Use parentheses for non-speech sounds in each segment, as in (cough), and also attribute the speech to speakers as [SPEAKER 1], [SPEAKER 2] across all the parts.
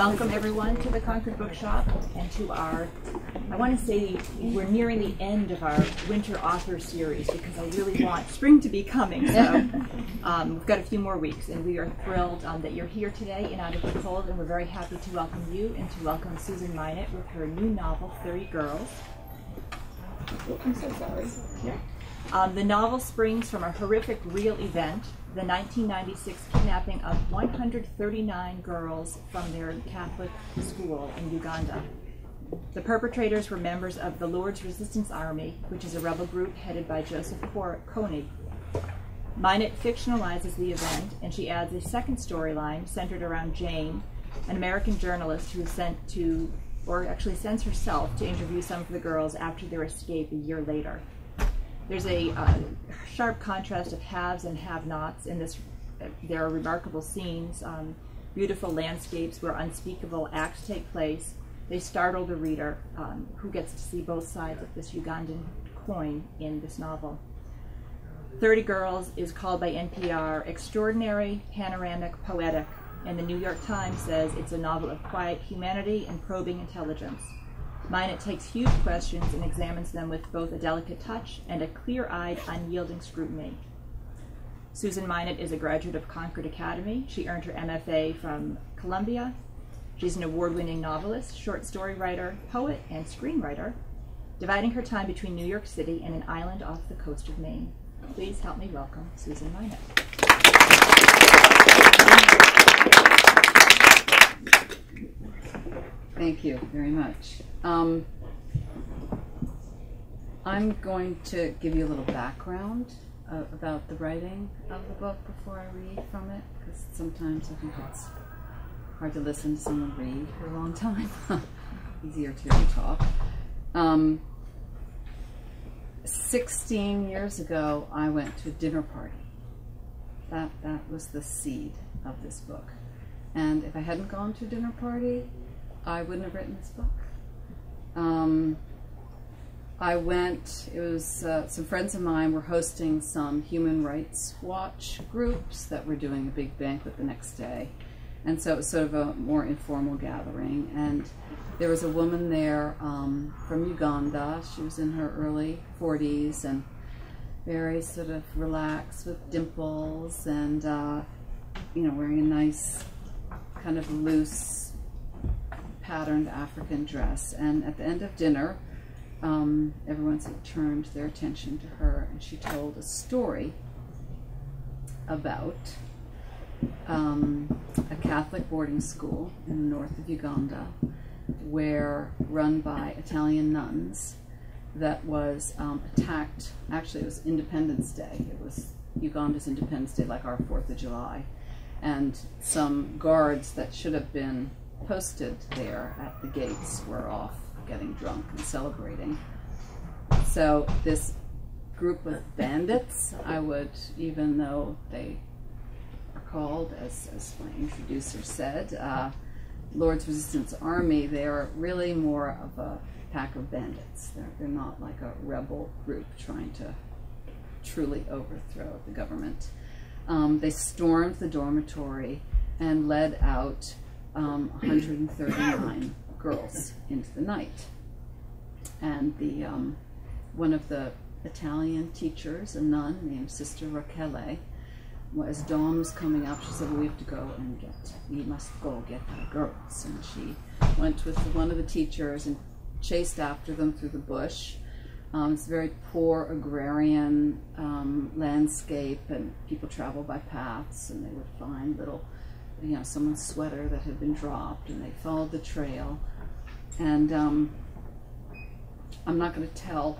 [SPEAKER 1] Welcome everyone to the Concord Bookshop and to our, I want to say we're nearing the end of our winter author series because I really want spring to be coming. So (laughs) um, we've got a few more weeks and we are thrilled um, that you're here today in Out of the Cold and we're very happy to welcome you and to welcome Susan Minot with her new novel, 30 Girls.
[SPEAKER 2] Oh, I'm so sorry.
[SPEAKER 1] Yeah. Um, the novel springs from a horrific real event, the 1996 kidnapping of 139 girls from their Catholic school in Uganda. The perpetrators were members of the Lord's Resistance Army, which is a rebel group headed by Joseph Kony. Minot fictionalizes the event, and she adds a second storyline centered around Jane, an American journalist who is sent to, or actually sends herself to interview some of the girls after their escape a year later. There's a uh, sharp contrast of haves and have-nots in this. There are remarkable scenes, um, beautiful landscapes where unspeakable acts take place. They startle the reader, um, who gets to see both sides of this Ugandan coin in this novel. 30 Girls is called by NPR extraordinary, panoramic, poetic, and the New York Times says it's a novel of quiet humanity and probing intelligence. Minot takes huge questions and examines them with both a delicate touch and a clear-eyed, unyielding scrutiny. Susan Minot is a graduate of Concord Academy. She earned her MFA from Columbia. She's an award-winning novelist, short story writer, poet, and screenwriter, dividing her time between New York City and an island off the coast of Maine. Please help me welcome Susan Minot.
[SPEAKER 2] Thank you very much. Um, I'm going to give you a little background uh, about the writing of the book before I read from it, because sometimes I think it's hard to listen to someone read for a long time. (laughs) Easier to talk. Um, 16 years ago, I went to a dinner party. That, that was the seed of this book. And if I hadn't gone to a dinner party, I wouldn't have written this book. Um, I went, it was uh, some friends of mine were hosting some Human Rights Watch groups that were doing a big banquet the next day. And so it was sort of a more informal gathering. And there was a woman there um, from Uganda. She was in her early 40s and very sort of relaxed with dimples and, uh, you know, wearing a nice kind of loose patterned African dress. And at the end of dinner, um, everyone turned their attention to her, and she told a story about um, a Catholic boarding school in the north of Uganda, where run by Italian nuns, that was um, attacked. Actually, it was Independence Day. It was Uganda's Independence Day, like our Fourth of July, and some guards that should have been posted there at the gates were off getting drunk and celebrating. So this group of bandits, I would, even though they are called, as, as my introducer said, uh, Lord's Resistance Army, they are really more of a pack of bandits. They're, they're not like a rebel group trying to truly overthrow the government. Um, they stormed the dormitory and led out um, 139 girls into the night. And the um, one of the Italian teachers, a nun named Sister Rachele, as dawn was coming up, she said, well, we have to go and get, we must go get the girls. And she went with one of the teachers and chased after them through the bush. Um, it's a very poor agrarian um, landscape and people travel by paths and they would find little you know, someone's sweater that had been dropped, and they followed the trail. And um, I'm not going to tell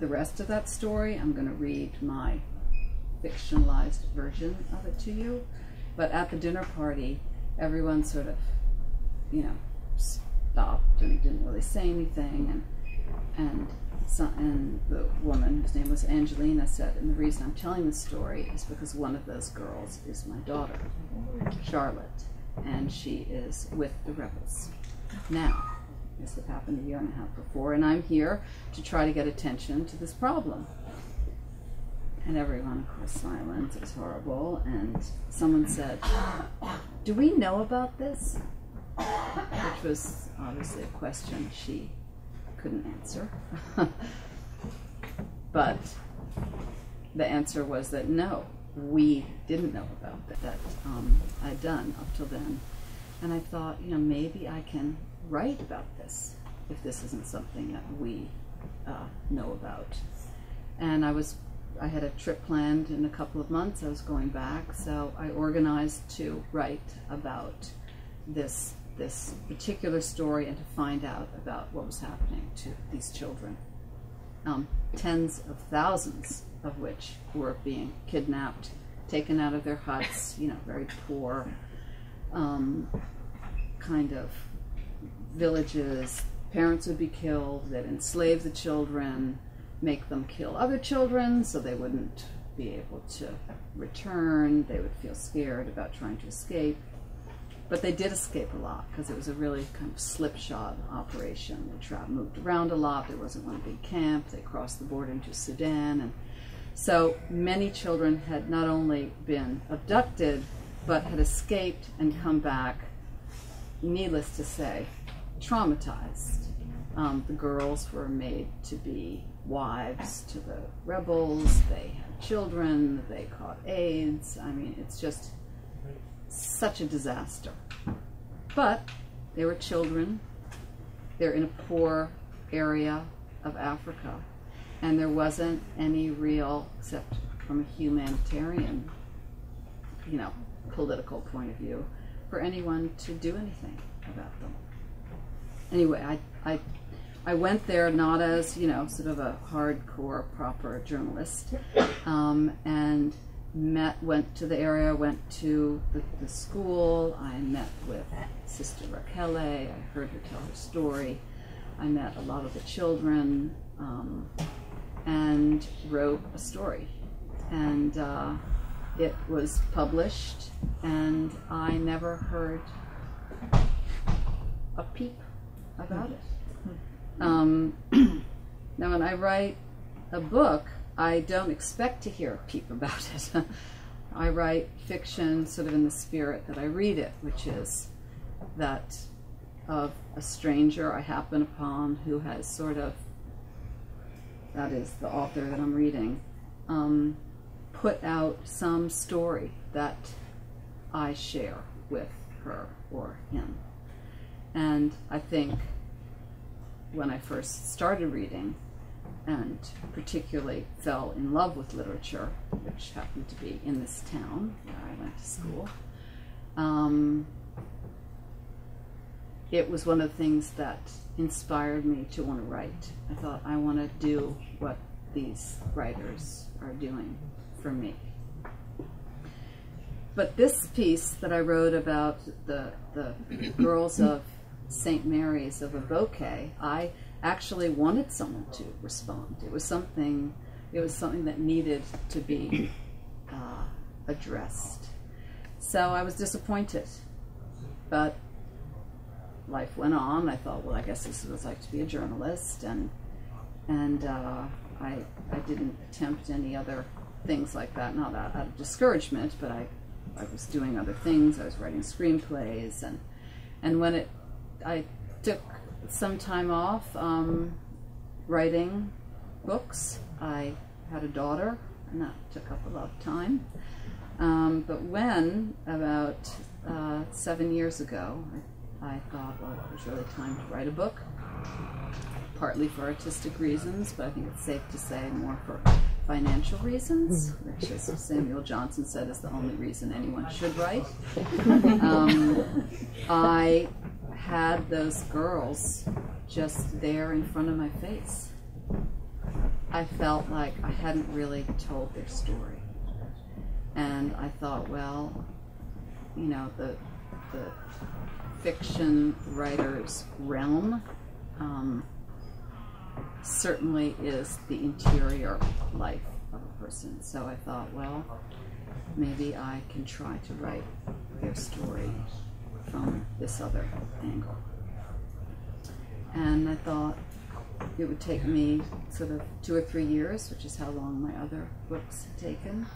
[SPEAKER 2] the rest of that story. I'm going to read my fictionalized version of it to you. But at the dinner party, everyone sort of, you know, stopped and didn't really say anything. And and and the woman whose name was Angelina said, and the reason I'm telling this story is because one of those girls is my daughter, Charlotte, and she is with the rebels now. This had happened a year and a half before, and I'm here to try to get attention to this problem. And everyone, of course, silence. Was horrible. And someone said, Do we know about this? which was obviously a question she couldn't answer. (laughs) but the answer was that no, we didn't know about that, that um, I'd done up till then. And I thought, you know, maybe I can write about this if this isn't something that we uh, know about. And I was, I had a trip planned in a couple of months. I was going back, so I organized to write about this this particular story and to find out about what was happening to these children. Um, tens of thousands of which were being kidnapped, taken out of their huts, you know, very poor um, kind of villages. Parents would be killed, they'd enslave the children, make them kill other children so they wouldn't be able to return, they would feel scared about trying to escape. But they did escape a lot because it was a really kind of slipshod operation. They tra- moved around a lot. There wasn't one big camp. They crossed the border into Sudan. And so many children had not only been abducted, but had escaped and come back, needless to say, traumatized. Um, the girls were made to be wives to the rebels. They had children. They caught AIDS. I mean, it's just such a disaster. But they were children. They're in a poor area of Africa. And there wasn't any real, except from a humanitarian, you know, political point of view, for anyone to do anything about them. Anyway, I, I, I went there not as, you know, sort of a hardcore, proper journalist, um, and met, went to the area, went to the, the school. I met with Sister Raquel. I heard her tell her story. I met a lot of the children um, and wrote a story. And uh, it was published, and I never heard a peep about it. Um, (clears throat) now, when I write a book, I don't expect to hear a peep about it. (laughs) I write fiction sort of in the spirit that I read it, which is that of a stranger I happen upon who has sort of, that is the author that I'm reading, um, put out some story that I share with her or him. And I think when I first started reading, and particularly fell in love with literature, which happened to be in this town where I went to school. Um, it was one of the things that inspired me to want to write. I thought, I want to do what these writers are doing for me. But this piece that I wrote about the, the girls of St. Mary's of Aboke, I actually wanted someone to respond. It was something, it was something that needed to be uh, addressed. So I was disappointed, but life went on. I thought, well, I guess this is what it's like to be a journalist, and and uh, I I didn't attempt any other things like that, not out, out of discouragement, but I I was doing other things. I was writing screenplays, and and when it I took some time off um, writing books. I had a daughter, and that took up a lot of time. Um, but when, about uh, seven years ago, I, I, thought, well, it was really time to write a book, partly for artistic reasons, but I think it's safe to say more for financial reasons, which, as Samuel Johnson said, is the only reason anyone should write. (laughs) Um, I had those girls just there in front of my face. I felt like I hadn't really told their story. And I thought, well, you know, the, the fiction writer's realm um, certainly is the interior life of a person. So I thought, well, maybe I can try to write their story from this other angle. And I thought it would take me sort of two or three years, which is how long my other books had taken.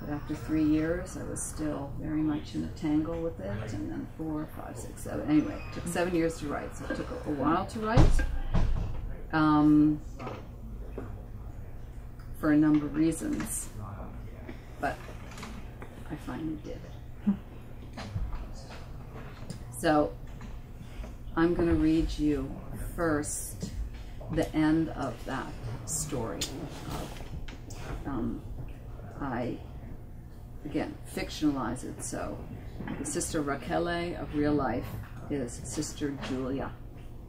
[SPEAKER 2] But after three years, I was still very much in a tangle with it, and then four, five, six, seven. Anyway, it took seven years to write, so it took a, while to write. Um, for a number of reasons, but I finally did. So I'm going to read you first the end of that story. Um, I, again, fictionalize it so the sister Raquel of real life is Sister Julia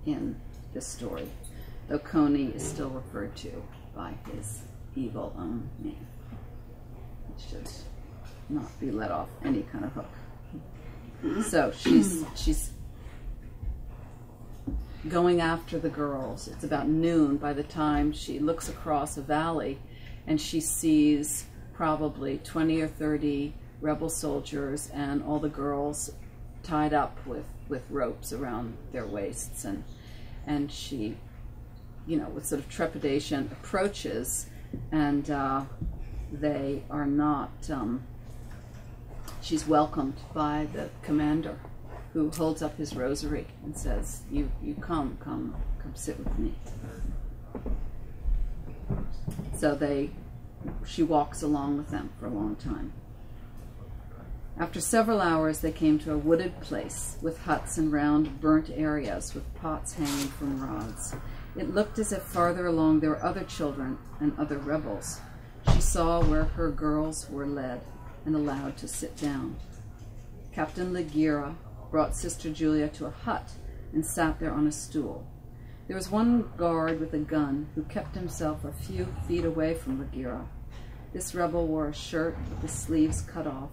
[SPEAKER 2] in this story, though Kony is still referred to by his evil own name. It should not be let off any kind of hook. So she's she's going after the girls. It's about noon by the time she looks across a valley and she sees probably 20 or 30 rebel soldiers and all the girls tied up with, with ropes around their waists and and she you know with sort of trepidation approaches and uh, they are not um, she's welcomed by the commander who holds up his rosary and says, you, you come, come, come sit with me. So they, she walks along with them for a long time. After several hours, they came to a wooded place with huts and round burnt areas with pots hanging from rods. It looked as if farther along there were other children and other rebels. She saw where her girls were led and allowed to sit down. Captain Lagira brought Sister Julia to a hut and sat there on a stool. There was one guard with a gun who kept himself a few feet away from Lagira. This rebel wore a shirt with the sleeves cut off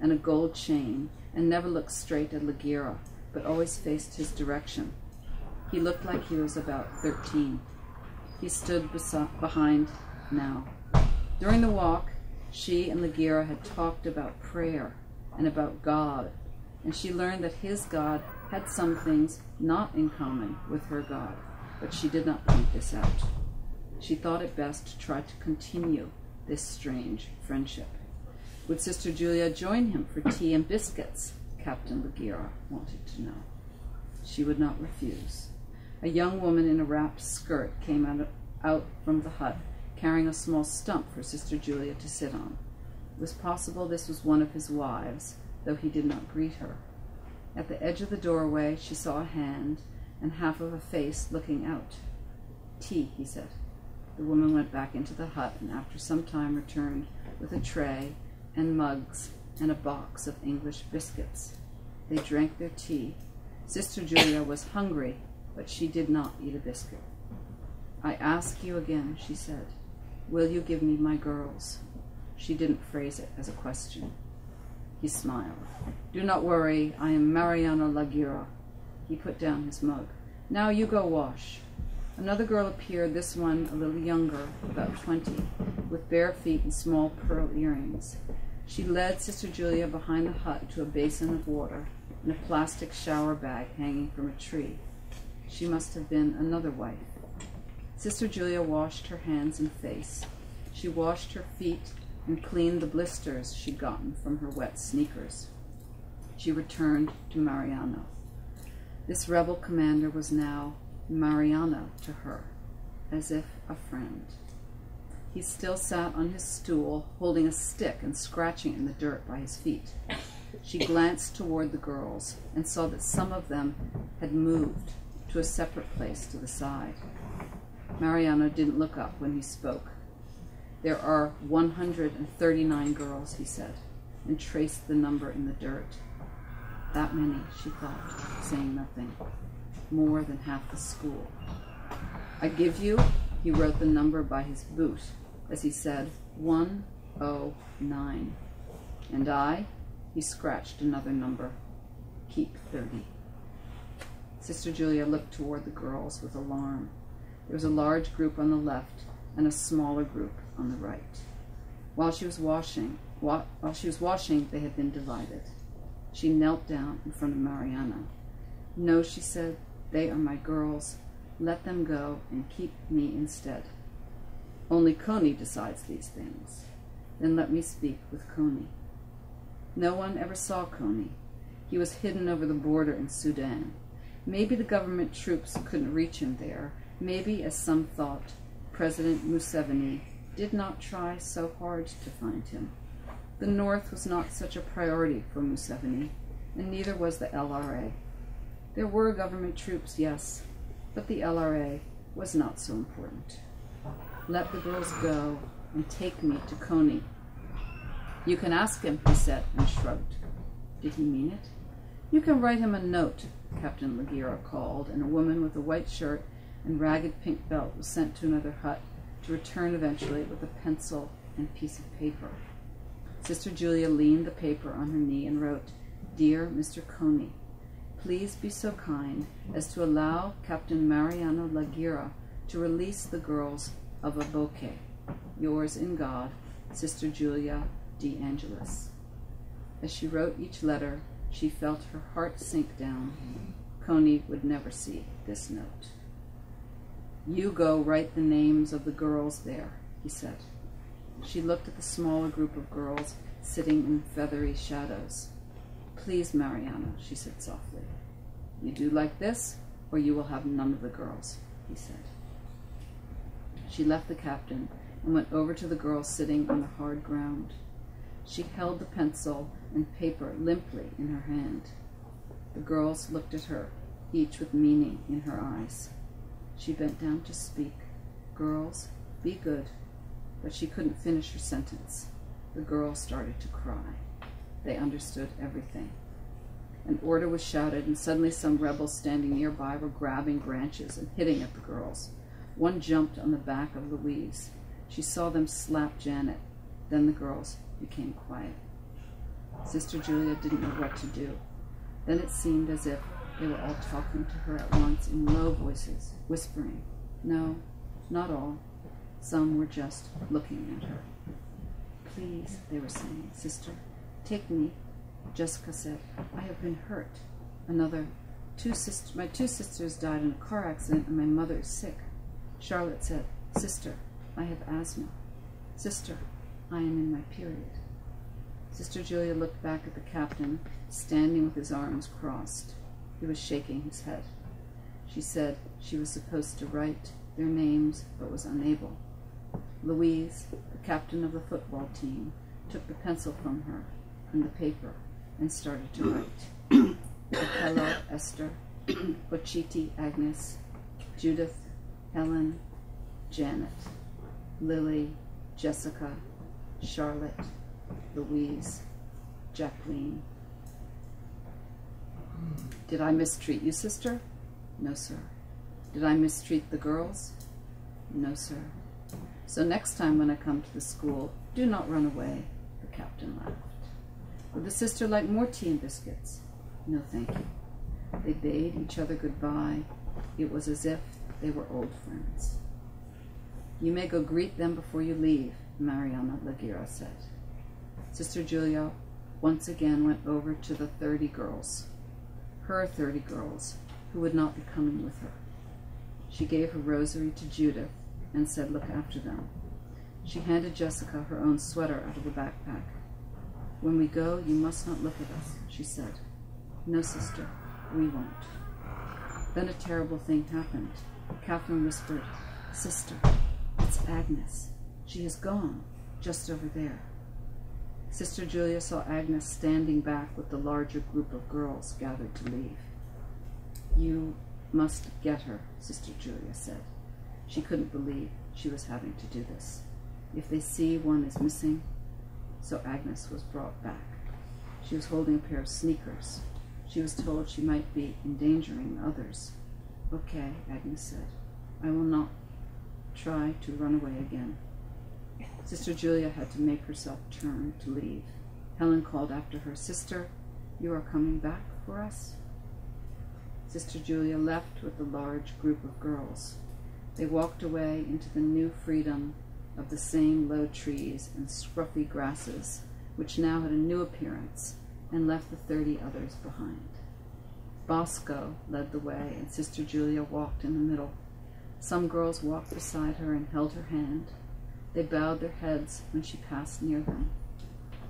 [SPEAKER 2] and a gold chain and never looked straight at Lagira, but always faced his direction. He looked like he was about 13. He stood behind now. During the walk, she and Lagira had talked about prayer and about God, and she learned that his God had some things not in common with her God, but she did not point this out. She thought it best to try to continue this strange friendship. Would Sister Julia join him for tea and biscuits? Captain Lagira wanted to know. She would not refuse. A young woman in a wrapped skirt came out, out from the hut carrying a small stump for Sister Julia to sit on. It was possible this was one of his wives, though he did not greet her. At the edge of the doorway, she saw a hand and half of a face looking out. Tea, he said. The woman went back into the hut and after some time returned with a tray and mugs and a box of English biscuits. They drank their tea. Sister Julia was hungry, but she did not eat a biscuit. I ask you again, she said, Will you give me my girls? She didn't phrase it as a question. He smiled. Do not worry, I am Mariano Lagira. He put down his mug. Now you go wash. Another girl appeared, this one a little younger, about twenty, with bare feet and small pearl earrings. She led Sister Julia behind the hut to a basin of water and a plastic shower bag hanging from a tree. She must have been another wife. Sister Julia washed her hands and face. She washed her feet and cleaned the blisters she'd gotten from her wet sneakers. She returned to Mariano. This rebel commander was now Mariano to her, as if a friend. He still sat on his stool, holding a stick and scratching in the dirt by his feet. She glanced toward the girls and saw that some of them had moved to a separate place to the side. Mariano didn't look up when he spoke. There are 139 girls, he said, and traced the number in the dirt. That many, she thought, saying nothing. More than half the school. I give you, he wrote the number by his boot, as he said, 109. And I, he scratched another number, keep 30. Sister Julia looked toward the girls with alarm. There was a large group on the left and a smaller group on the right. While she was washing, while she was washing, they had been divided. She knelt down in front of Mariano. No, she said, they are my girls. Let them go and keep me instead. Only Kony decides these things. Then let me speak with Kony. No one ever saw Kony. He was hidden over the border in Sudan. Maybe the government troops couldn't reach him there. Maybe, as some thought, President Museveni did not try so hard to find him. The North was not such a priority for Museveni, and neither was the LRA. There were government troops, yes, but the LRA was not so important. Let the girls go and take me to Kony. You can ask him, he said, and shrugged. Did he mean it? You can write him a note, Captain Lagira called, and a woman with a white shirt and ragged pink belt was sent to another hut to return eventually with a pencil and piece of paper. Sister Julia leaned the paper on her knee and wrote, Dear Mr. Kony, please be so kind as to allow Captain Mariano Lagira to release the girls of Aboke. Yours in God, Sister Julia De Angelis. As she wrote each letter, she felt her heart sink down. Kony would never see this note. You go write the names of the girls there, he said. She looked at the smaller group of girls sitting in feathery shadows. Please, Mariano, she said softly. You do like this, or you will have none of the girls, he said. She left the captain and went over to the girls sitting on the hard ground. She held the pencil and paper limply in her hand. The girls looked at her, each with meaning in her eyes. She bent down to speak. Girls, be good. But she couldn't finish her sentence. The girls started to cry. They understood everything. An order was shouted, and suddenly some rebels standing nearby were grabbing branches and hitting at the girls. One jumped on the back of Louise. She saw them slap Janet. Then the girls became quiet. Sister Julia didn't know what to do. Then it seemed as if they were all talking to her at once in low voices, whispering. No, not all. Some were just looking at her. Please, they were saying, Sister, take me. Jessica said, I have been hurt. Another, two sisters, my two sisters died in a car accident and my mother is sick. Charlotte said, Sister, I have asthma. Sister, I am in my period. Sister Julia looked back at the captain, standing with his arms crossed. He was shaking his head. She said she was supposed to write their names, but was unable. Louise, the captain of the football team, took the pencil from her and the paper and started to write. (coughs) Hello, Esther, (coughs) Bochiti, Agnes, Judith, Helen, Janet, Lily, Jessica, Charlotte, Louise, Jacqueline. Did I mistreat you, sister? No, sir. Did I mistreat the girls? No, sir. So next time when I come to the school, do not run away, the captain laughed. Would the sister like more tea and biscuits? No, thank you. They bade each other goodbye. It was as if they were old friends. You may go greet them before you leave, Mariano Lagira said. Sister Julia once again went over to the 30 girls, her 30 girls, who would not be coming with her. She gave her rosary to Judith and said, Look after them. She handed Jessica her own sweater out of the backpack. When we go, you must not look at us, she said. No, sister, we won't. Then a terrible thing happened. Catherine whispered, Sister, it's Agnes. She has gone, just over there. Sister Julia saw Agnes standing back with the larger group of girls gathered to leave. You must get her, Sister Julia said. She couldn't believe she was having to do this. If they see one is missing, so Agnes was brought back. She was holding a pair of sneakers. She was told she might be endangering others. Okay, Agnes said. I will not try to run away again. Sister Julia had to make herself turn to leave. Helen called after her, Sister, you are coming back for us? Sister Julia left with a large group of girls. They walked away into the new freedom of the same low trees and scruffy grasses, which now had a new appearance, and left the thirty others behind. Bosco led the way, and Sister Julia walked in the middle. Some girls walked beside her and held her hand. They bowed their heads when she passed near them.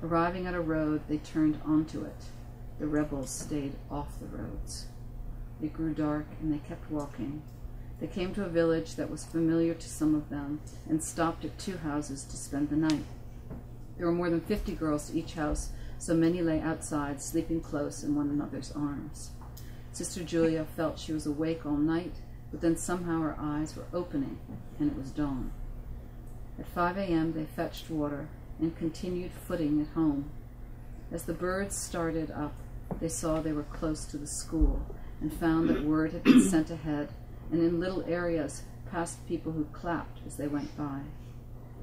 [SPEAKER 2] Arriving at a road, they turned onto it. The rebels stayed off the roads. It grew dark, and they kept walking. They came to a village that was familiar to some of them and stopped at two houses to spend the night. There were more than fifty girls to each house, so many lay outside, sleeping close in one another's arms. Sister Julia felt she was awake all night, but then somehow her eyes were opening, and it was dawn. At 5 a.m., they fetched water and continued footing at home. As the birds started up, they saw they were close to the school and found that word had been sent ahead, and in little areas passed people who clapped as they went by.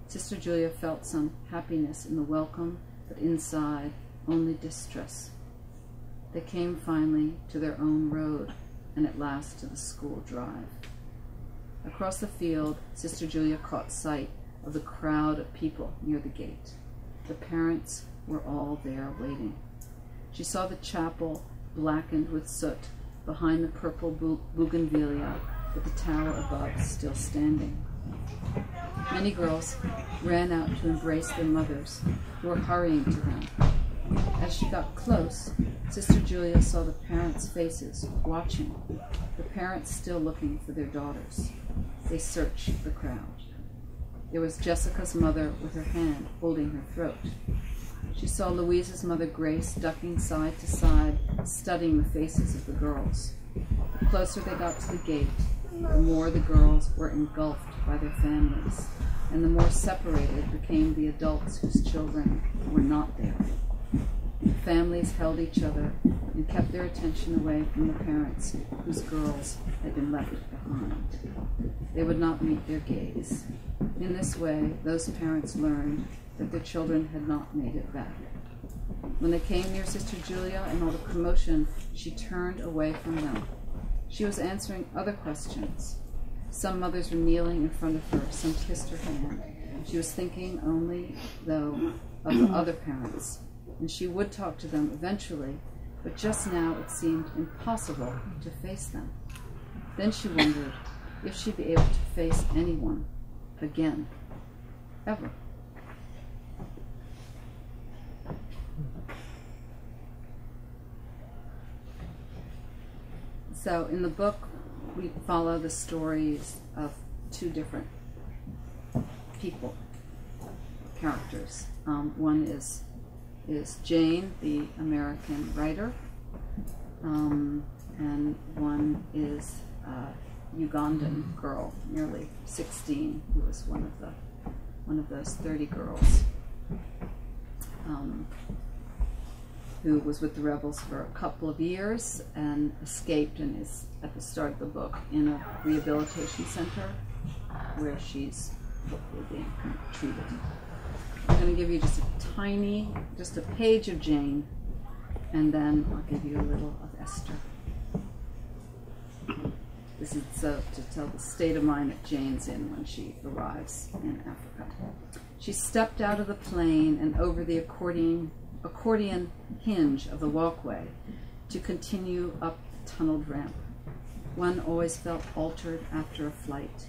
[SPEAKER 2] Sister Julia felt some happiness in the welcome, but inside only distress. They came finally to their own road, and at last to the school drive. Across the field, Sister Julia caught sight of the crowd of people near the gate. The parents were all there waiting. She saw the chapel blackened with soot behind the purple bougainvillea, with the tower above still standing. Many girls ran out to embrace their mothers, who were hurrying to them. As she got close, Sister Julia saw the parents' faces, watching, the parents still looking for their daughters. They searched the crowd. There was Jessica's mother with her hand holding her throat. She saw Louise's mother Grace ducking side to side, studying the faces of the girls. The closer they got to the gate, the more the girls were engulfed by their families, and the more separated became the adults whose children were not there. Families held each other and kept their attention away from the parents whose girls had been left behind. They would not meet their gaze. In this way, those parents learned that their children had not made it back. When they came near Sister Julia and all the commotion, she turned away from them. She was answering other questions. Some mothers were kneeling in front of her, some kissed her hand. She was thinking only, though, of the other parents, and she would talk to them eventually, but just now it seemed impossible to face them. Then she wondered if she'd be able to face anyone again, ever. So in the book, we follow the stories of two different people, characters. Um, one is is Jane, the American writer, um, and one is a Ugandan girl, nearly 16, who was one of the one of those 30 girls. Um, who was with the rebels for a couple of years and escaped and is at the start of the book in a rehabilitation center where she's hopefully being treated. I'm going to give you just a tiny, just a page of Jane, and then I'll give you a little of Esther. This is so to tell the state of mind that Jane's in when she arrives in Africa. She stepped out of the plane and over the accordion accordion hinge of the walkway to continue up the tunneled ramp. One always felt altered after a flight.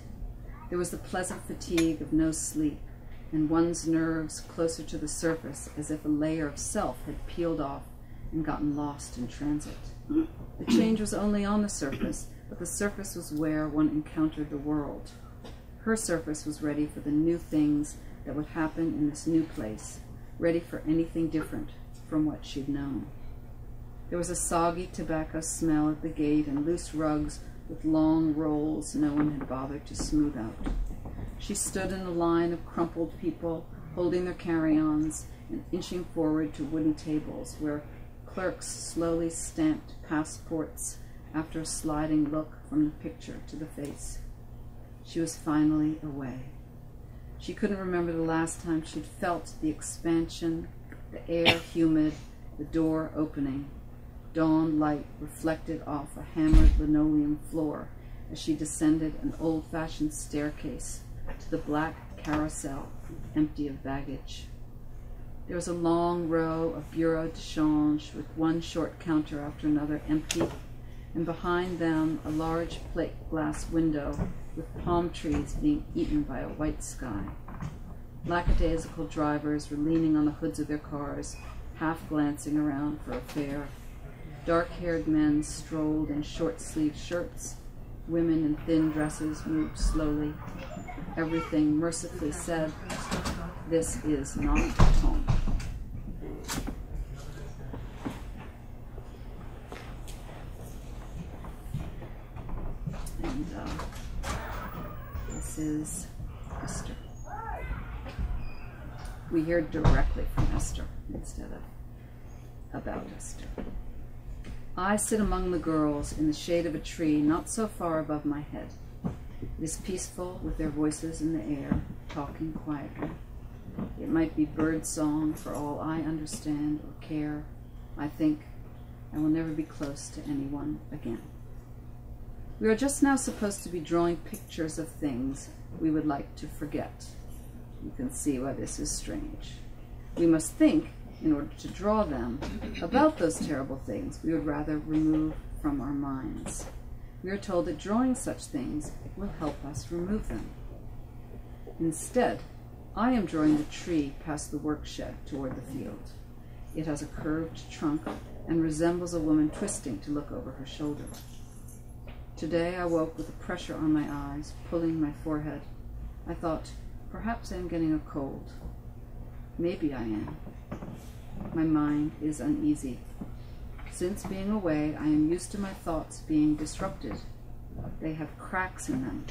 [SPEAKER 2] There was the pleasant fatigue of no sleep, and one's nerves closer to the surface as if a layer of self had peeled off and gotten lost in transit. The change was only on the surface, but the surface was where one encountered the world. Her surface was ready for the new things that would happen in this new place, ready for anything different from what she'd known. There was a soggy tobacco smell at the gate and loose rugs with long rolls no one had bothered to smooth out. She stood in a line of crumpled people holding their carry-ons and inching forward to wooden tables where clerks slowly stamped passports after a sliding look from the picture to the face. She was finally away. She couldn't remember the last time she'd felt the expansion, the air humid, the door opening, dawn light reflected off a hammered linoleum floor as she descended an old-fashioned staircase to the black carousel empty of baggage. There was a long row of bureaux de change with one short counter after another empty, and behind them a large plate glass window with palm trees being eaten by a white sky. Lackadaisical drivers were leaning on the hoods of their cars, half glancing around for a fare. Dark haired men strolled in short sleeved shirts. Women in thin dresses moved slowly. Everything mercifully said, This is not home. And uh, this is Esther. We hear directly from Esther instead of about Esther. I sit among the girls in the shade of a tree not so far above my head. It is peaceful with their voices in the air, talking quietly. It might be bird song for all I understand or care. I think I will never be close to anyone again. We are just now supposed to be drawing pictures of things we would like to forget. You can see why this is strange. We must think, in order to draw them, about those terrible things we would rather remove from our minds. We are told that drawing such things will help us remove them. Instead, I am drawing the tree past the workshed toward the field. It has a curved trunk and resembles a woman twisting to look over her shoulder. Today I woke with a pressure on my eyes, pulling my forehead. I thought, perhaps I am getting a cold. Maybe I am. My mind is uneasy. Since being away, I am used to my thoughts being disrupted. They have cracks in them.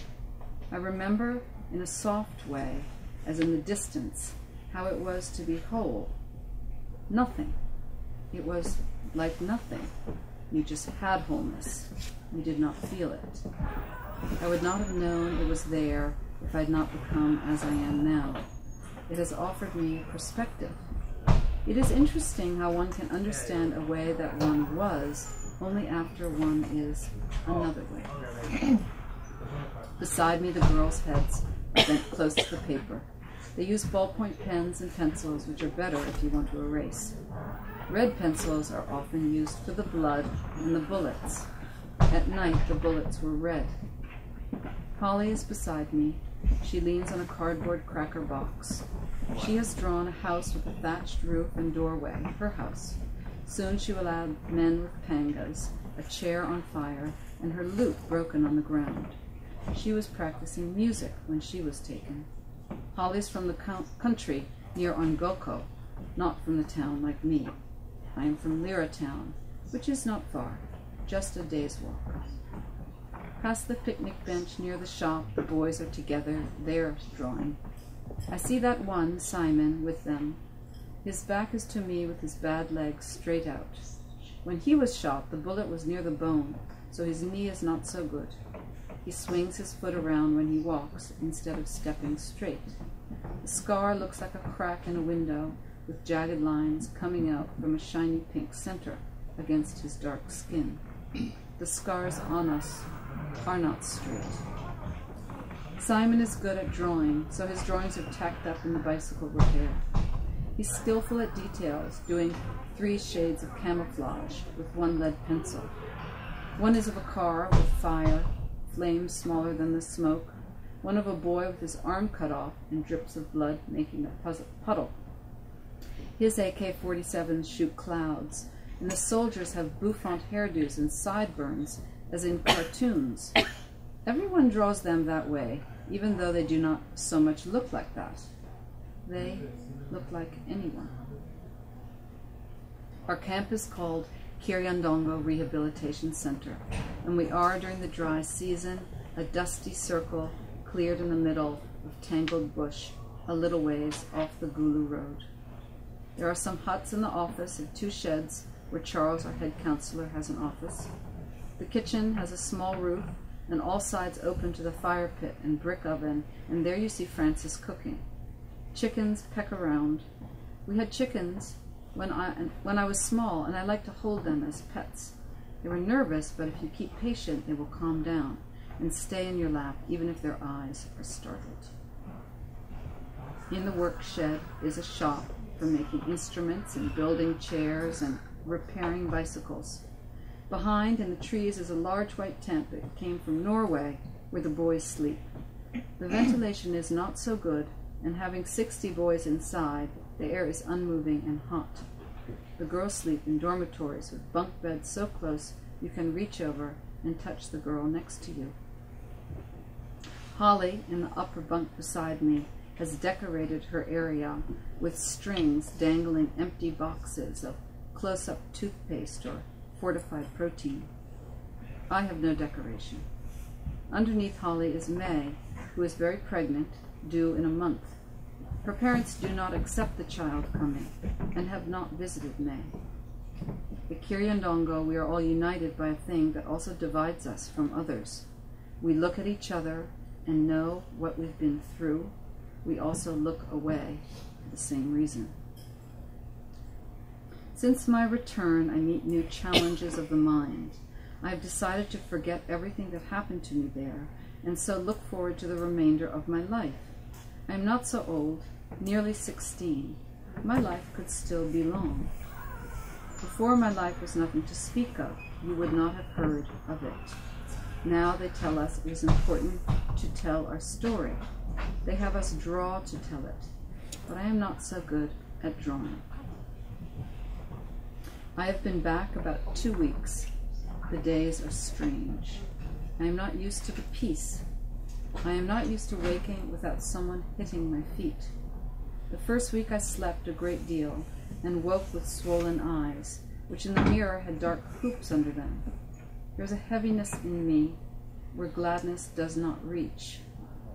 [SPEAKER 2] I remember in a soft way, as in the distance, how it was to be whole. Nothing. It was like nothing. You just had wholeness. You did not feel it. I would not have known it was there if I had not become as I am now. It has offered me perspective. It is interesting how one can understand a way that one was only after one is another way. Beside me, the girls' heads are bent close to the paper. They use ballpoint pens and pencils, which are better if you want to erase. Red pencils are often used for the blood and the bullets. At night, the bullets were red. Polly is beside me. She leans on a cardboard cracker box. She has drawn a house with a thatched roof and doorway, her house. Soon she will add men with pangas, a chair on fire, and her lute broken on the ground. She was practicing music when she was taken. Polly's from the country near Ongoko, not from the town like me. I am from Lira town, which is not far, just a day's walk. Past the picnic bench near the shop, the boys are together, they're drawing. I see that one, Simon, with them. His back is to me with his bad legs straight out. When he was shot, the bullet was near the bone, so his knee is not so good. He swings his foot around when he walks instead of stepping straight. The scar looks like a crack in a window with jagged lines coming out from a shiny pink center against his dark skin. The scars on us are not straight. Simon is good at drawing, so his drawings are tacked up in the bicycle repair. He's skillful at details, doing three shades of camouflage with one lead pencil. One is of a car with fire, flames smaller than the smoke, one of a boy with his arm cut off and drips of blood making a puddle. His AK-47s shoot clouds, and the soldiers have bouffant hairdos and sideburns, as in cartoons. (coughs) Everyone draws them that way, even though they do not so much look like that. They look like anyone. Our camp is called Kiryandongo Rehabilitation Center, and we are, during the dry season, a dusty circle cleared in the middle of tangled bush a little ways off the Gulu Road. There are some huts in the office and two sheds where Charles, our head counselor, has an office. The kitchen has a small roof and all sides open to the fire pit and brick oven, and there you see Francis cooking. Chickens peck around. We had chickens when I, when I was small, and I liked to hold them as pets. They were nervous, but if you keep patient, they will calm down and stay in your lap, even if their eyes are startled. In the work shed is a shop for making instruments and building chairs and repairing bicycles. Behind in the trees is a large white tent that came from Norway where the boys sleep. The ventilation is not so good and having 60 boys inside, the air is unmoving and hot. The girls sleep in dormitories with bunk beds so close you can reach over and touch the girl next to you. Holly, in the upper bunk beside me, has decorated her area with strings dangling empty boxes of close up toothpaste or fortified protein. I have no decoration. Underneath Holly is May, who is very pregnant, due in a month. Her parents do not accept the child coming and have not visited May. At Kiryandongo, we are all united by a thing that also divides us from others. We look at each other and know what we've been through. We also look away for the same reason. Since my return, I meet new challenges of the mind. I have decided to forget everything that happened to me there, and so look forward to the remainder of my life. I am not so old, nearly 16. My life could still be long. Before my life was nothing to speak of, you would not have heard of it. Now they tell us it is important to tell our story. They have us draw to tell it, but I am not so good at drawing. I have been back about two weeks. The days are strange. I am not used to the peace. I am not used to waking without someone hitting my feet. The first week I slept a great deal and woke with swollen eyes, which in the mirror had dark hoops under them. There is a heaviness in me where gladness does not reach.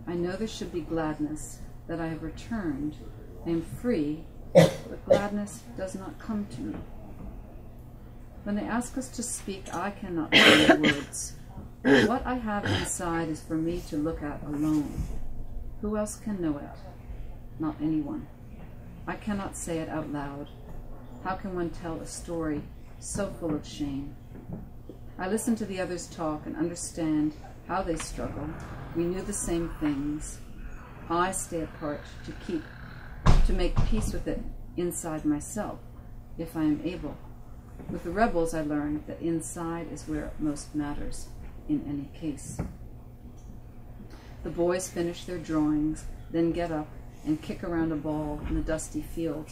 [SPEAKER 2] I know there should be gladness, that I have returned. I am free, but gladness does not come to me. When they ask us to speak, I cannot (coughs) find words. What I have inside is for me to look at alone. Who else can know it? Not anyone. I cannot say it out loud. How can one tell a story so full of shame? I listen to the others talk and understand how they struggle. We knew the same things. I stay apart to keep, to make peace with it inside myself, if I am able. With the rebels, I learned that inside is where it most matters, in any case. The boys finish their drawings, then get up and kick around a ball in the dusty field.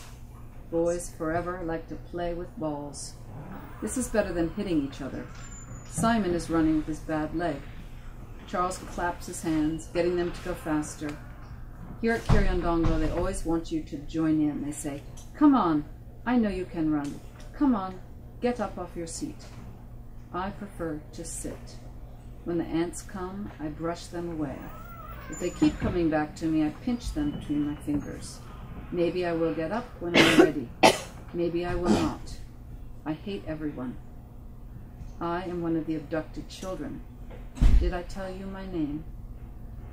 [SPEAKER 2] Boys forever like to play with balls. This is better than hitting each other. Simon is running with his bad leg. Charles claps his hands, getting them to go faster. Here at Kiryandongo, they always want you to join in. They say, Come on, I know you can run. Come on, get up off your seat. I prefer to sit. When the ants come, I brush them away. If they keep coming back to me, I pinch them between my fingers. Maybe I will get up when I'm ready. Maybe I will not. I hate everyone. I am one of the abducted children. Did I tell you my name?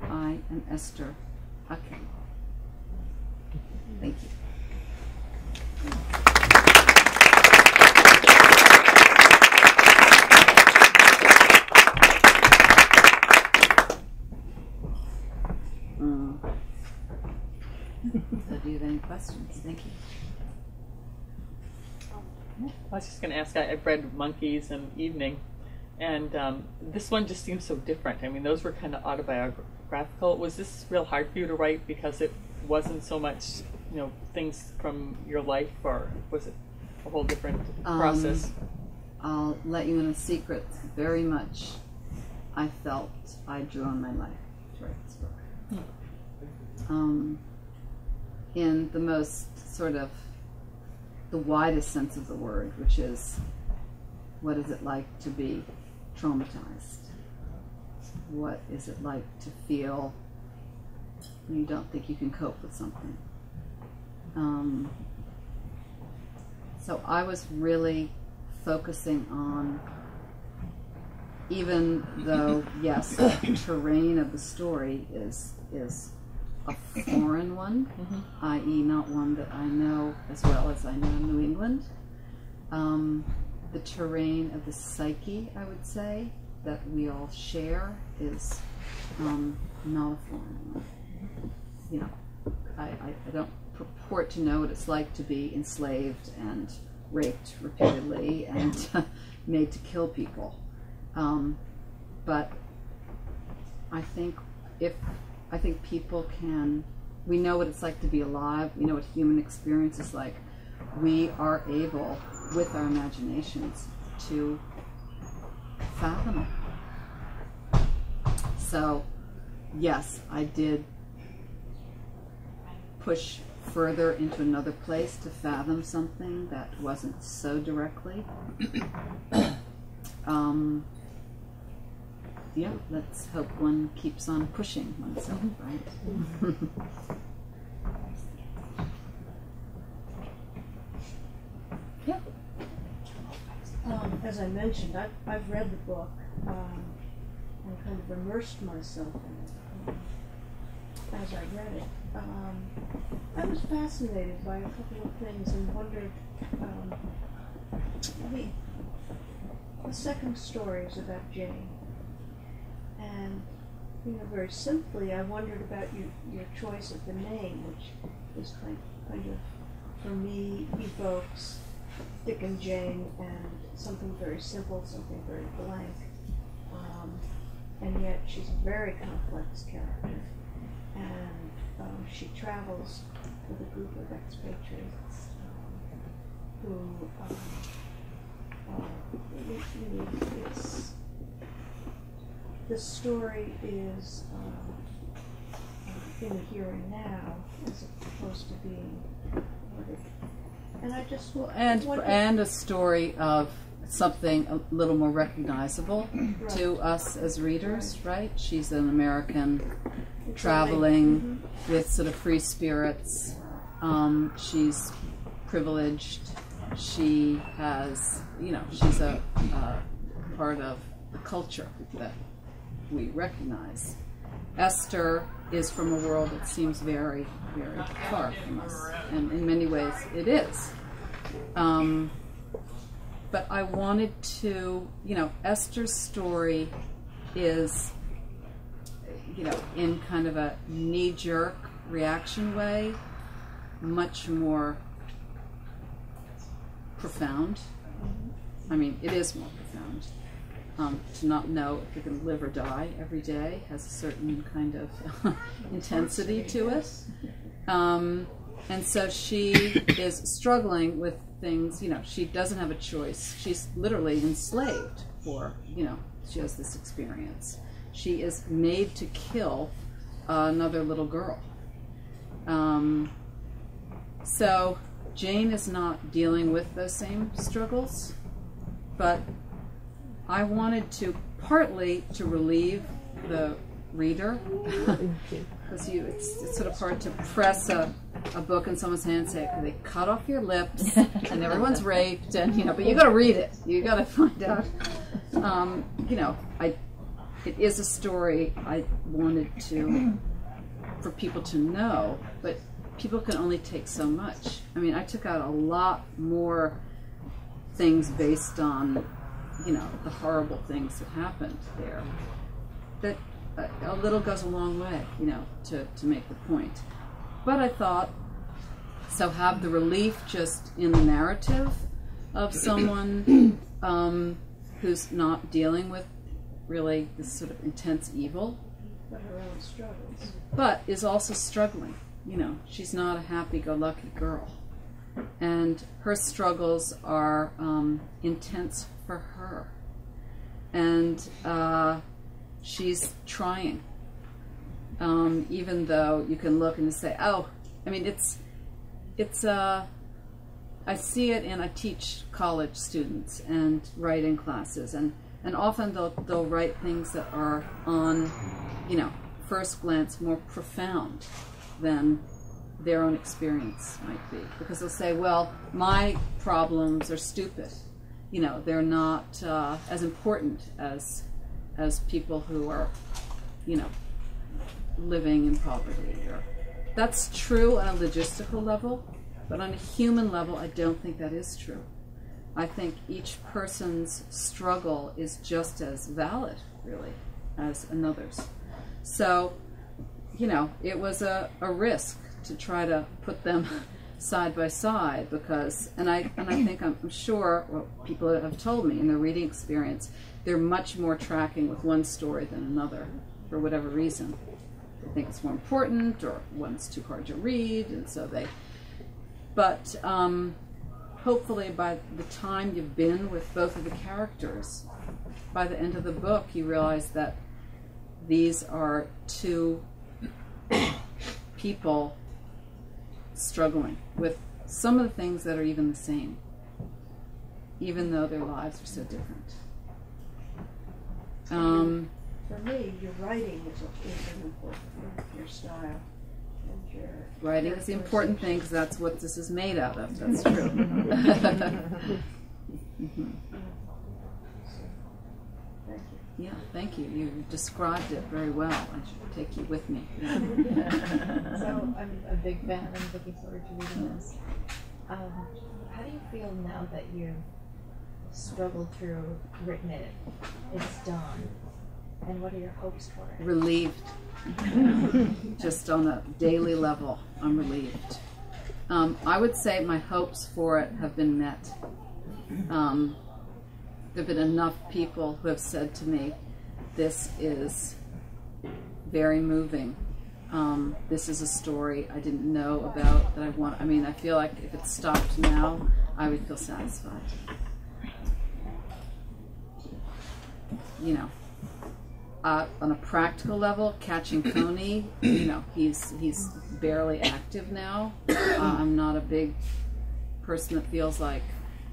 [SPEAKER 2] I am Esther Hakim. Thank you. Do you have any questions? Thank you.
[SPEAKER 3] I was just going to ask. I, have read Monkeys and Evening, and um, this one just seems so different. I mean, those were kind of autobiographical. Was this real hard for you to write because it wasn't so much, you know, things from your life, or was it a whole different um, process?
[SPEAKER 2] I'll let you in a secret. Very much, I felt I drew on my life to write this book. Hmm. Um, in the most sort of the widest sense of the word, which is what is it like to be traumatized? What is it like to feel you don't think you can cope with something? Um, so I was really focusing on, even though, (coughs) yes, the terrain of the story is, is a foreign one, mm-hmm. i.e., not one that I know as well as I know New England. Um, the terrain of the psyche, I would say, that we all share is um, not a foreign one. You know, I, I, I don't purport to know what it's like to be enslaved and raped repeatedly and (laughs) made to kill people. Um, but I think if I think people can we know what it's like to be alive. We know what human experience is like. We are able, with our imaginations, to fathom it. So, yes, I did push further into another place to fathom something that wasn't so directly. (coughs) um, yeah, let's hope one keeps on pushing oneself, right? (laughs) yeah.
[SPEAKER 4] Um, as I mentioned, I've, I've read the book um, and kind of immersed myself in it um, as I read it. Um, I was fascinated by a couple of things and wondered. Um, I mean, the second story is about Jane, and you know, very simply, I wondered about you, your choice of the name, which is kind, kind of, for me, evokes Dick and Jane and something very simple, something very blank. Um, and yet she's a very complex character. And um, she travels with a group of expatriates um, who, uh, you know, it's, the story is um, in the here and now as opposed to being and I just
[SPEAKER 2] and and a story of something a little more recognizable
[SPEAKER 4] right.
[SPEAKER 2] to us as readers, right? right? She's an American
[SPEAKER 4] exactly.
[SPEAKER 2] traveling
[SPEAKER 4] mm-hmm.
[SPEAKER 2] with sort of free spirits. Um, she's privileged. She has, you know, she's a uh, part of the culture that we recognize. Esther is from a world that seems very, very far from us, and in many ways it is. Um, but I wanted to, you know, Esther's story is, you know, in kind of a knee jerk reaction way, much more profound. I mean, it is more profound. Um, to not know if you're going to live or die every day has a certain kind of (laughs) intensity to it. Um, and so she is struggling with things, you know, she doesn't have a choice. She's literally enslaved for, you know, she has this experience. She is made to kill another little girl. Um, so Jane is not dealing with those same struggles, but I wanted to partly to relieve the reader. Because (laughs) you. It's, it's, sort of hard to press a, a book in someone's hand and say they cut off your lips and everyone's (laughs) raped and you know but you got to read it. You got to (laughs) find out. Um, you know I it is a story I wanted to for people to know but people can only take so much. I mean I took out a lot more things based on you know the horrible things that happened there that a, little goes a long way, you know, to, to make the point. But I thought, so have the relief just in the narrative of (clears throat) someone um, who's not dealing with really this sort of intense evil.
[SPEAKER 4] But her own struggles.
[SPEAKER 2] But is also struggling. You know, she's not a happy-go-lucky girl. And her struggles are um, intense for her. And uh, she's trying. Um, even though you can look and say, oh, I mean, it's, it's, uh, I see it and I teach college students and writing classes and, and often they'll, they'll write things that are on, you know, first glance more profound than their own experience might be. Because they'll say, well, my problems are stupid. You know, they're not uh, as important as as people who are, you know, living in poverty. Or, that's true on a logistical level, but on a human level, I don't think that is true. I think each person's struggle is just as valid, really, as another's. So, you know, it was a, a risk to try to put them (laughs) side by side because, and I, and I think I'm, sure what people have told me in their reading experience, they're much more tracking with one story than another for whatever reason. they think it's more important, or one's too hard to read, and so they. But um, hopefully, by the time you've been with both of the characters, by the end of the book, you realize that these are two (coughs) people struggling with some of the things that are even the same, even though their lives are so different. Um,
[SPEAKER 4] For me, your writing is, a- is an important, your- your style and your.
[SPEAKER 2] writing is the important thing because that's what this is made out of. That's (laughs) true.
[SPEAKER 4] Thank (laughs) (laughs) you.
[SPEAKER 2] Yeah, thank you. You described it very well. I should take you with me. (laughs)
[SPEAKER 5] So I'm a big fan. I'm looking forward to reading this. Um, how do you feel now that you've struggled through, written it, it's done, and what are your hopes for it?
[SPEAKER 2] relieved. (laughs) Just on a daily level, I'm relieved. Um, I would say my hopes for it have been met. Um, there have been enough people who have said to me, This is very moving. Um, this is a story I didn't know about that I want. I mean, I feel like if it stopped now, I would feel satisfied. You know, uh, on a practical level, catching Kony, you know, he's he's barely active now. Uh, I'm not a big person that feels like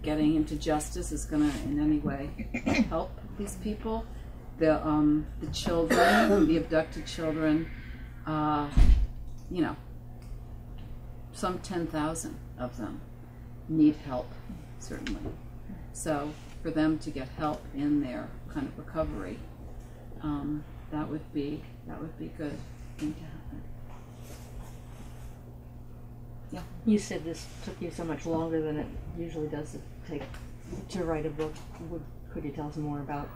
[SPEAKER 2] getting him to justice is going to in any way help these people. The um, the children, the abducted children, uh, you know, some ten thousand of them need help, certainly. So for them to get help in their kind of recovery um, that would be that would be good thing to happen.
[SPEAKER 6] You said this took you so much longer than it usually does to take to write a book. Would, could you tell us more about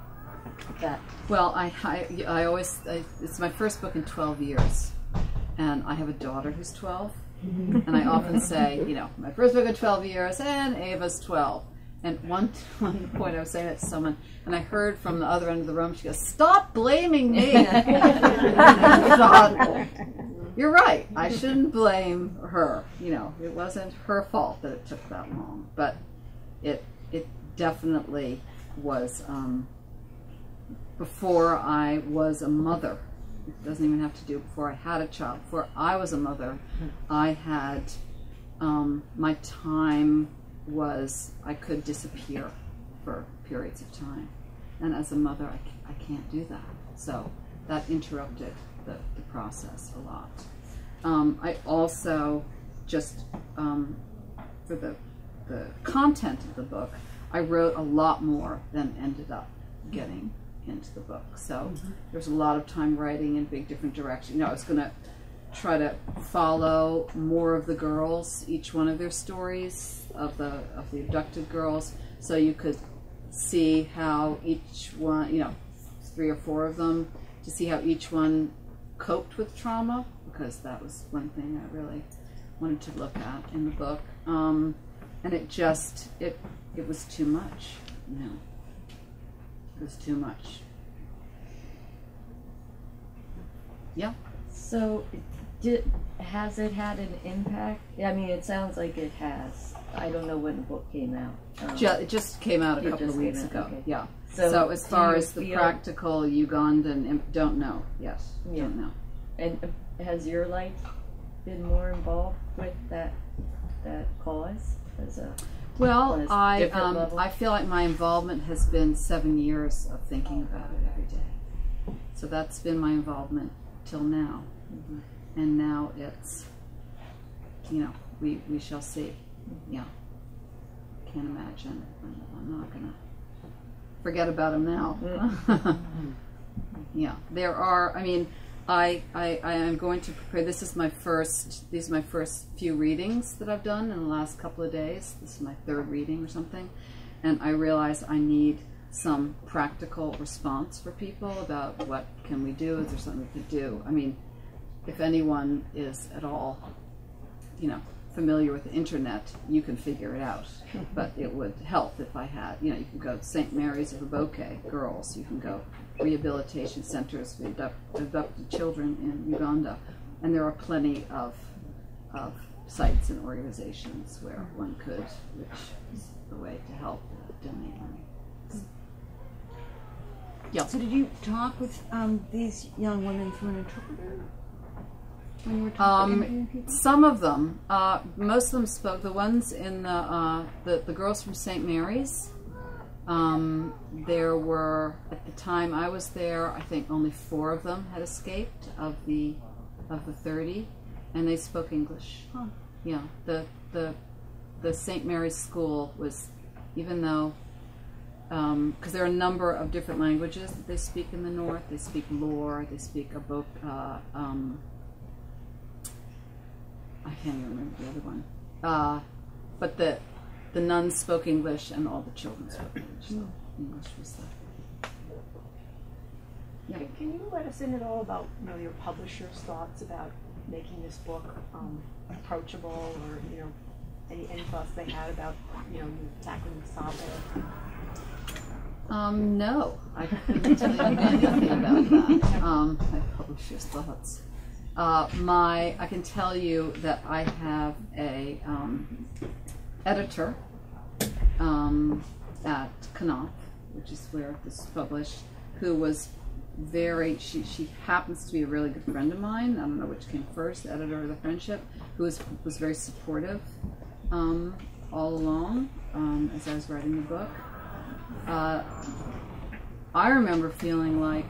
[SPEAKER 6] that?
[SPEAKER 2] Well, I I, I always I, it's my first book in twelve years, and I have a daughter who's twelve, and I often say, you know, my first book in twelve years, and Ava's twelve. And one (laughs) one point I was saying that to someone, and I heard from the other end of the room, she goes, "Stop blaming me." (laughs) (laughs) You're right. I (laughs) shouldn't blame her. You know, it wasn't her fault that it took that long, but it it definitely was um, before I was a mother. It doesn't even have to do before I had a child. Before I was a mother, I had um, my time was I could disappear for periods of time, and as a mother, I, I can't do that. So that interrupted the, the process a lot. Um, I also just um, for the the content of the book, I wrote a lot more than ended up getting into the book. So there's a lot of time writing in big different directions. You know, I was going to try to follow more of the girls, each one of their stories of the of the abducted girls, so you could see how each one, you know, three or four of them, to see how each one coped with trauma, because that was one thing I really wanted to look at in the book. Um, and it just it it was too much, know. It was too much. Yeah.
[SPEAKER 6] So, did, has it had an impact? I mean, it sounds like it has. I don't know when the book came out. Um,
[SPEAKER 2] Ju- it just came out a couple of weeks ago.
[SPEAKER 6] okay.
[SPEAKER 2] Yeah.
[SPEAKER 6] So,
[SPEAKER 2] So, as far as the
[SPEAKER 6] feel-
[SPEAKER 2] practical Ugandan, don't know. Yes,
[SPEAKER 6] Yeah.
[SPEAKER 2] don't know.
[SPEAKER 6] and uh, has your life been more involved with that that cause as a
[SPEAKER 2] Well, I um. I feel like my involvement has been seven years of thinking about it every day. So that's been my involvement till now,
[SPEAKER 6] Mm-hmm.
[SPEAKER 2] and now it's, you know, we we shall see. Yeah, can't imagine. I'm, I'm not gonna forget about them now.
[SPEAKER 6] Mm-hmm. (laughs)
[SPEAKER 2] yeah, there are. I mean, I, I I am going to prepare. This is my first. These are my first few readings that I've done in the last couple of days. This is my third reading or something, and I realize I need some practical response for people about what can we do. Is there something we could do? I mean, if anyone is at all, you know, familiar with the internet, you can figure it out. But it would help if I had, you know, you can go to St. Mary's of Aboke, girls. You can go rehabilitation centers for abduct, abducted children in Uganda. And there are plenty of, of sites and organizations where one could, which is the way to help donate money. Yeah.
[SPEAKER 6] So did you talk with um, these young women through an interpreter when you were talking
[SPEAKER 2] Um? Some of them, uh, most of them spoke. The ones in the uh, the, the girls from St. Mary's. Um, there were at the time I was there. I think only four of them had escaped of the of the thirty, and they spoke English.
[SPEAKER 6] Huh.
[SPEAKER 2] Yeah, the the the St. Mary's school was, even though. Because there are a number of different languages that they speak in the north. They speak Lore. They speak Abok, uh, um, I can't even remember the other one. Uh, but the the nuns spoke English and all the children spoke English. So English was the Yeah.
[SPEAKER 7] Can, can you let us in at all about you know your publisher's thoughts about making this book um, approachable, or you know any any thoughts they had about you know you tackling this topic?
[SPEAKER 2] Um, no, I couldn't tell you anything about that. (laughs) Um, my publisher's thoughts. Uh, my, I can tell you that I have a um, editor um, at Knopf, which is where this is published, who was very. She she happens to be a really good friend of mine. I don't know which came first, the editor or the friendship, who was was very supportive um, all along um, as I was writing the book. Uh, I remember feeling like,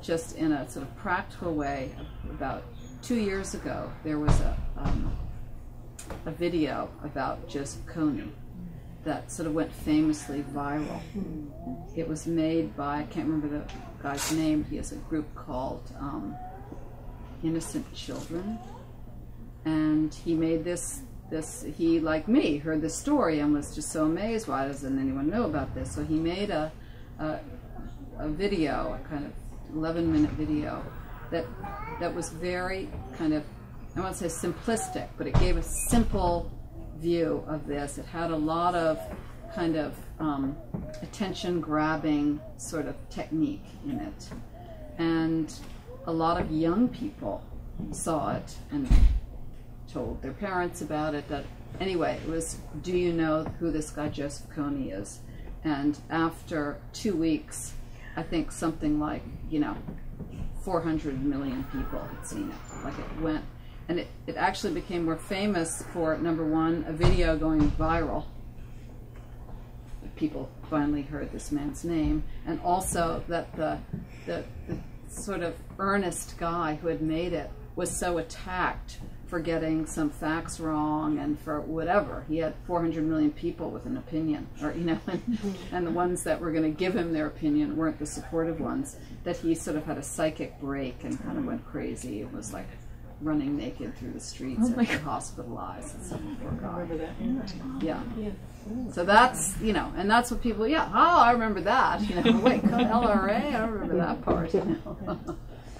[SPEAKER 2] just in a sort of practical way, about two years ago, there was a um, a video about Joseph Kony that sort of went famously viral. It was made by I can't remember the guy's name. He has a group called um, Innocent Children, and he made this this he like me heard this story and was just so amazed why doesn't anyone know about this so he made a a, a video a kind of 11 minute video that that was very kind of I won't say simplistic but it gave a simple view of this it had a lot of kind of um, attention grabbing sort of technique in it and a lot of young people saw it and told their parents about it. That anyway, it was, do you know who this guy Joseph Kony is? And after two weeks, I think something like you know, 400 million people had seen it. Like it went, and it, it actually became more famous for number one, a video going viral. People finally heard this man's name, and also that the the, the sort of earnest guy who had made it was so attacked for getting some facts wrong and for whatever. He had 400 million people with an opinion, or you know, (laughs) and, and the ones that were going to give him their opinion weren't the supportive ones. That he sort of had a psychic break and kind of went crazy. It was like running naked through the streets oh and hospitalized. And some poor guy.
[SPEAKER 3] Remember that?
[SPEAKER 2] Yeah. So that's you know, and that's what people. Yeah. Oh, I remember that. You know, (laughs) wait, LRA. I remember that part. You know.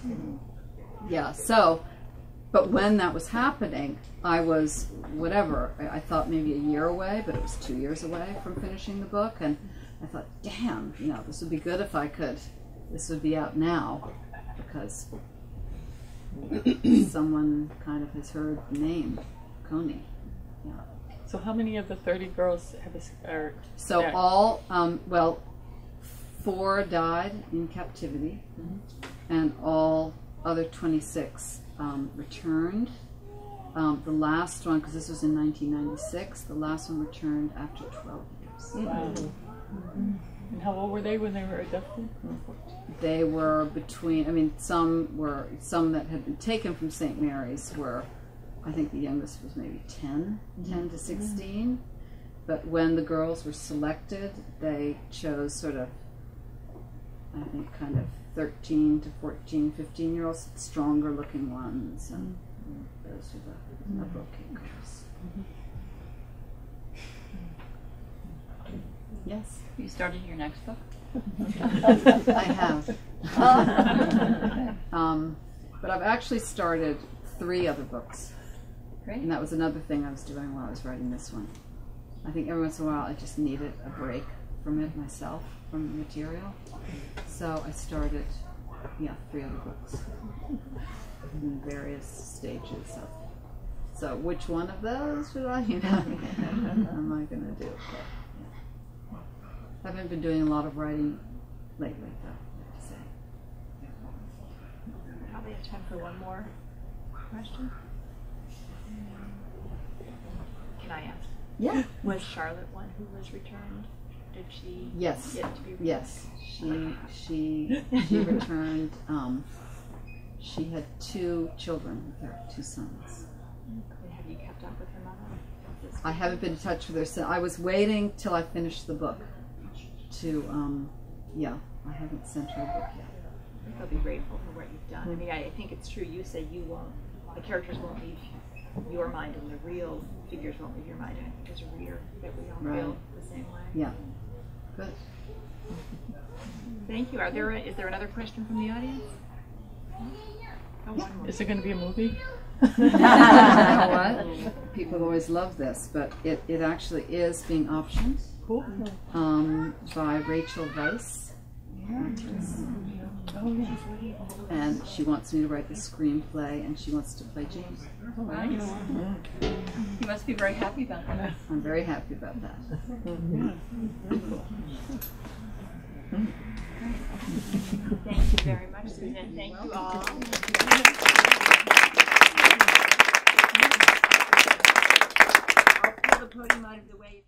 [SPEAKER 2] (laughs) yeah. So, but when that was happening, I was whatever. I, I thought maybe a year away, but it was two years away from finishing the book, and I thought, damn, you know, this would be good if I could. This would be out now, because (clears throat) someone kind of has heard the name Kony. Yeah.
[SPEAKER 3] So how many of the 30 girls have es- are
[SPEAKER 2] So
[SPEAKER 3] Yeah.
[SPEAKER 2] all, um, well, four died in captivity, and all other 26 um, returned. Um, the last one, because this was in 1996, the last one returned after 12 years.
[SPEAKER 3] Wow. And how old were they when they were abducted?
[SPEAKER 2] They were between, I mean, some were, some that had been taken from St. Mary's were, I think the youngest was maybe 10, mm-hmm. 10 to mm-hmm. 16. But when the girls were selected, they chose sort of, I think, kind of 13 to 14, 15 year olds, stronger looking ones. And mm-hmm. those were the Aboke girls. Yes,
[SPEAKER 8] You started your next book?
[SPEAKER 2] I have. (laughs) um, but I've actually started three other books.
[SPEAKER 1] Great.
[SPEAKER 2] And that was another thing I was doing while I was writing this one. I think every once in a while I just needed a break from it myself, from the material. So I started, yeah, three other books in various stages of. So which one of those should I, (laughs) you know, am I going to do? But, yeah. I haven't been doing a lot of writing lately, though. I have to say.
[SPEAKER 1] Probably have time for one more question. Can I ask?
[SPEAKER 2] Yeah.
[SPEAKER 1] Was Charlotte one who was returned? Did she
[SPEAKER 2] Yes.
[SPEAKER 1] get to be returned?
[SPEAKER 2] Yes, she she she returned. Um, she had two children with her, two sons.
[SPEAKER 1] Have you kept up with her mother?
[SPEAKER 2] I haven't been in touch with her since. I was waiting till I finished the book. To um, yeah, I haven't sent her a book yet.
[SPEAKER 1] I think they'll be grateful for what you've done. I mean, I, I think it's true. You say you won't, the characters won't leave your mind, and the real figures won't leave your mind. And I think as a reader, that we all feel the same way.
[SPEAKER 2] Yeah, good.
[SPEAKER 1] Thank you. Are there? Is there another question from the audience? Oh, one.
[SPEAKER 3] Is it going to be a movie? (laughs)
[SPEAKER 2] you know what? (laughs) People always love this, but it, it actually is being optioned
[SPEAKER 3] Cool. Mm-hmm.
[SPEAKER 2] Um, by Rachel Weisz.
[SPEAKER 3] Oh, yeah.
[SPEAKER 2] And she wants me to write the screenplay, and she wants to play James.
[SPEAKER 3] Oh, nice.
[SPEAKER 1] You must be very happy about that.
[SPEAKER 2] I'm very happy about that.
[SPEAKER 1] Thank you very much, Susan. Thank you all. Podium out of the way.